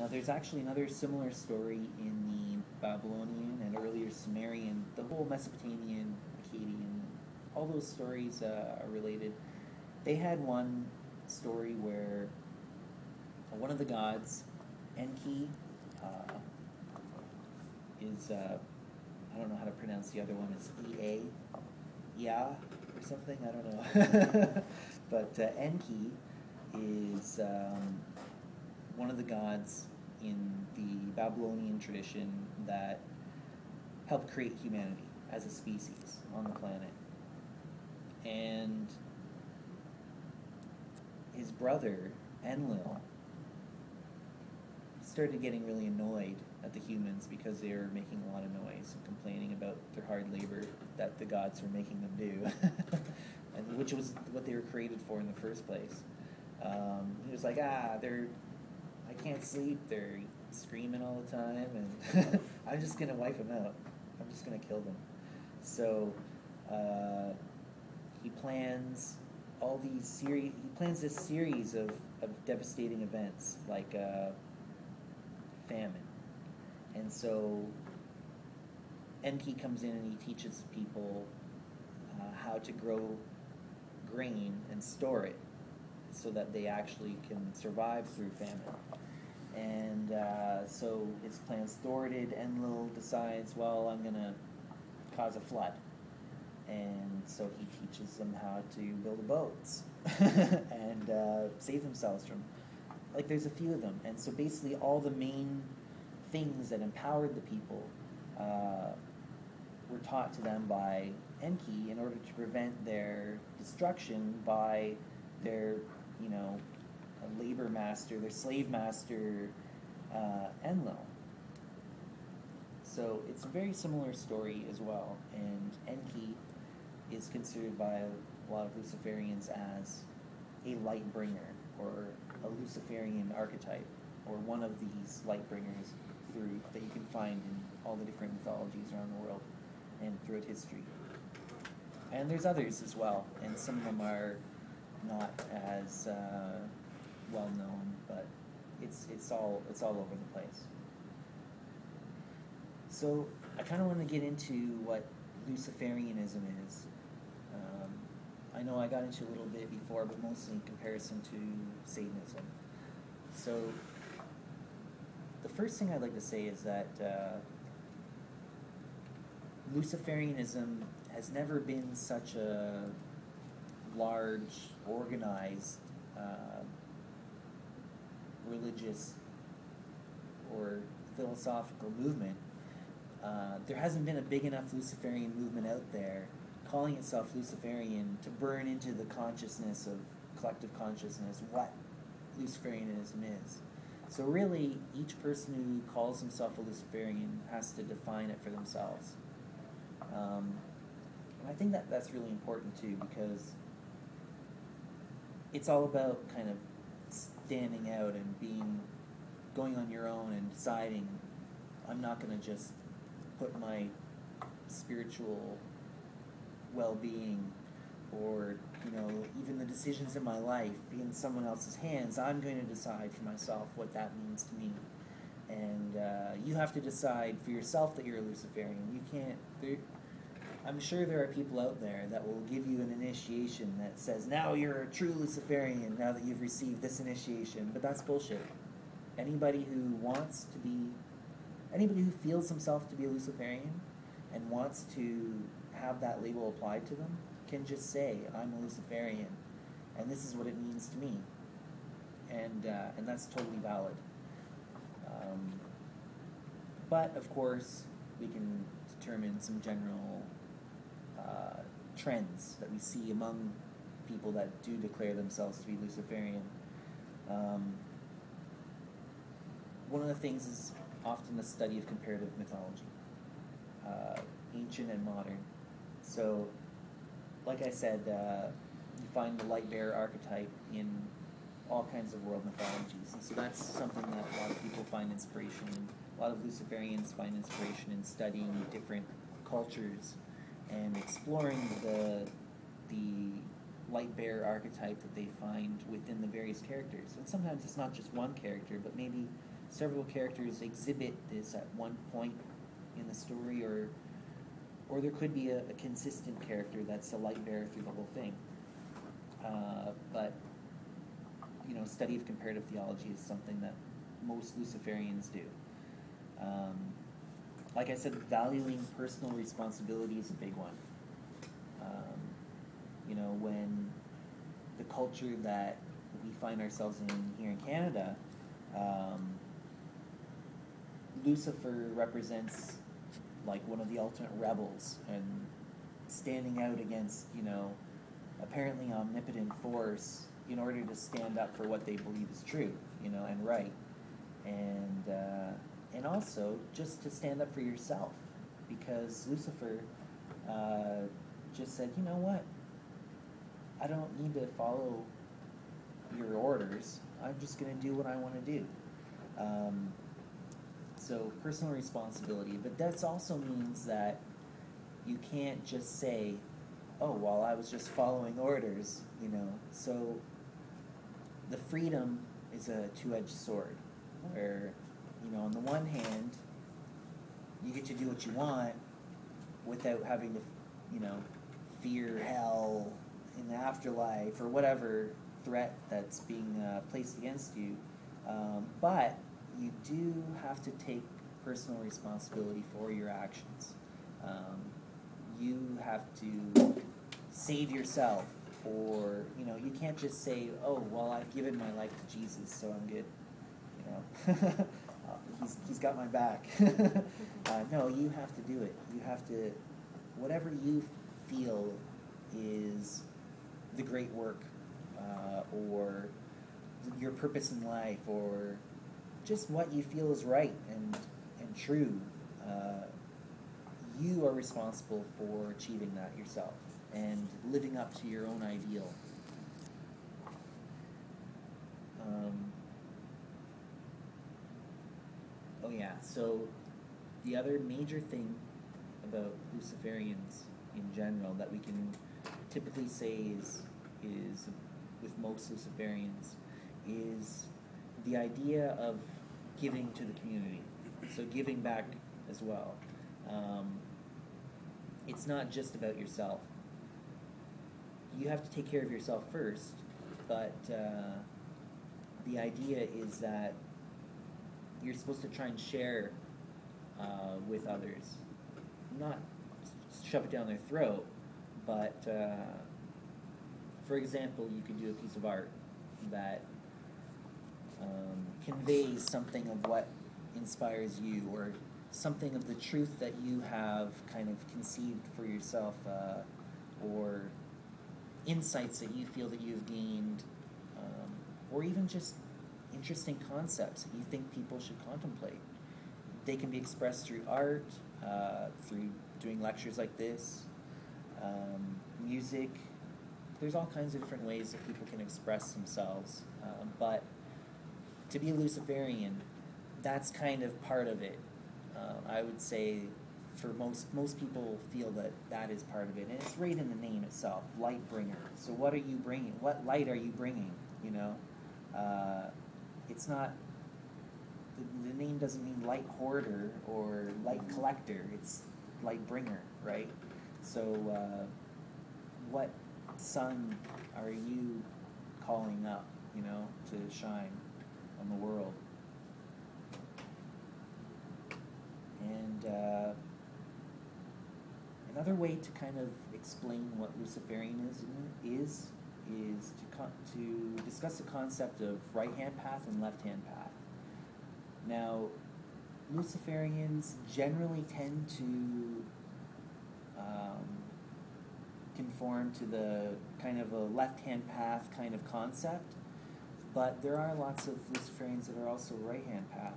Now, there's actually another similar story in the Babylonian and earlier Sumerian, the whole Mesopotamian, Akkadian, all those stories uh, are related. They had one story where one of the gods, Enki, uh, is uh, I don't know how to pronounce the other one. It's E A, Ya or something. I don't know. but uh, Enki is um, one of the gods in the Babylonian tradition that helped create humanity as a species on the planet. And his brother, Enlil, started getting really annoyed at the humans because they were making a lot of noise and complaining about their hard labor that the gods were making them do, and which was what they were created for in the first place. Um, he was like, ah, they're, I can't sleep. They're screaming all the time, and I'm just gonna wipe them out. I'm just gonna kill them. So uh, he plans all these series. He plans this series of, of devastating events like uh, famine and so Enki comes in and he teaches people uh, how to grow grain and store it so that they actually can survive through famine. And uh, so his plan's thwarted. Enlil decides, well, I'm going to cause a flood. And so he teaches them how to build boats and uh, save themselves from. Like, there's a few of them. And so basically, all the main things that empowered the people uh, were taught to them by Enki in order to prevent their destruction by their, you know, a labor master, their slave master, uh, Enlil. So it's a very similar story as well, and Enki is considered by a lot of Luciferians as a light bringer or a Luciferian archetype or one of these light bringers through that you can find in all the different mythologies around the world and throughout history. And there's others as well, and some of them are not as uh, well known, but it's it's all it's all over the place. So I kind of want to get into what Luciferianism is. Um, I know I got into a little bit before, but mostly in comparison to Satanism. So the first thing I'd like to say is that uh, Luciferianism has never been such a large, organized, uh, religious or philosophical movement. Uh, there hasn't been a big enough Luciferian movement out there calling itself Luciferian to burn into the consciousness of collective consciousness what Luciferianism is. So really, each person who calls himself a Luciferian has to define it for themselves. Um, and I think that that's really important too because it's all about kind of standing out and being, going on your own and deciding, I'm not going to just put my spiritual well-being or you know even the decisions in my life in someone else's hands. I'm going to decide for myself what that means to me. And uh, you have to decide for yourself that you're a luciferian. You can't i'm sure there are people out there that will give you an initiation that says now you're a true luciferian now that you've received this initiation but that's bullshit anybody who wants to be anybody who feels himself to be a luciferian and wants to have that label applied to them can just say, I'm a Luciferian, and this is what it means to me. And, uh, and that's totally valid. Um, but, of course, we can determine some general uh, trends that we see among people that do declare themselves to be Luciferian. Um, one of the things is often the study of comparative mythology, uh, ancient and modern. So like I said, uh, you find the light bearer archetype in all kinds of world mythologies. And so that's something that a lot of people find inspiration in. A lot of Luciferians find inspiration in studying different cultures and exploring the the light bearer archetype that they find within the various characters. And sometimes it's not just one character, but maybe several characters exhibit this at one point in the story, or or there could be a, a consistent character that's a light bearer through the whole thing. Uh, but you know, study of comparative theology is something that most Luciferians do. Um, like I said, valuing personal responsibility is a big one. Um, you know, when the culture that we find ourselves in here in Canada, um, Lucifer represents like one of the ultimate rebels and standing out against, you know, apparently omnipotent force in order to stand up for what they believe is true, you know, and right. And uh, and also just to stand up for yourself because Lucifer uh, just said, you know what? I don't need to follow your orders. I'm just going to do what I want to do. Um, so personal responsibility, but that also means that you can't just say, "Oh, well, I was just following orders," you know. So the freedom is a two-edged sword, where you know, on the one hand, you get to do what you want without having to, you know, fear hell in the afterlife or whatever threat that's being uh, placed against you. Um, but you do have to take personal responsibility for your actions. Um, you have to save yourself, or you know, you can't just say, "Oh, well, I've given my life to Jesus, so I'm good." You know, he's he's got my back. uh, no, you have to do it. You have to, whatever you feel is the great work, uh, or your purpose in life, or just what you feel is right and and true. Uh, you are responsible for achieving that yourself and living up to your own ideal. Um, oh yeah, so the other major thing about Luciferians in general that we can typically say is is with most Luciferians is the idea of giving to the community. So giving back as well. Um, it's not just about yourself. You have to take care of yourself first, but uh, the idea is that you're supposed to try and share uh, with others, not shove it down their throat, but uh, for example, you could do a piece of art that um, conveys something of what inspires you or something of the truth that you have kind of conceived for yourself uh, or insights that you feel that you've gained um, or even just interesting concepts that you think people should contemplate they can be expressed through art uh, through doing lectures like this um, music there's all kinds of different ways that people can express themselves um, but to be a luciferian that's kind of part of it. Uh, I would say for most most people feel that that is part of it, and it's right in the name itself, light bringer. So what are you bringing? What light are you bringing? You know, uh, it's not. The, the name doesn't mean light hoarder or light collector. It's light bringer, right? So, uh, what sun are you calling up? You know, to shine on the world. And uh, another way to kind of explain what Luciferianism is is to co- to discuss the concept of right hand path and left hand path. Now, Luciferians generally tend to um, conform to the kind of a left hand path kind of concept, but there are lots of Luciferians that are also right hand path.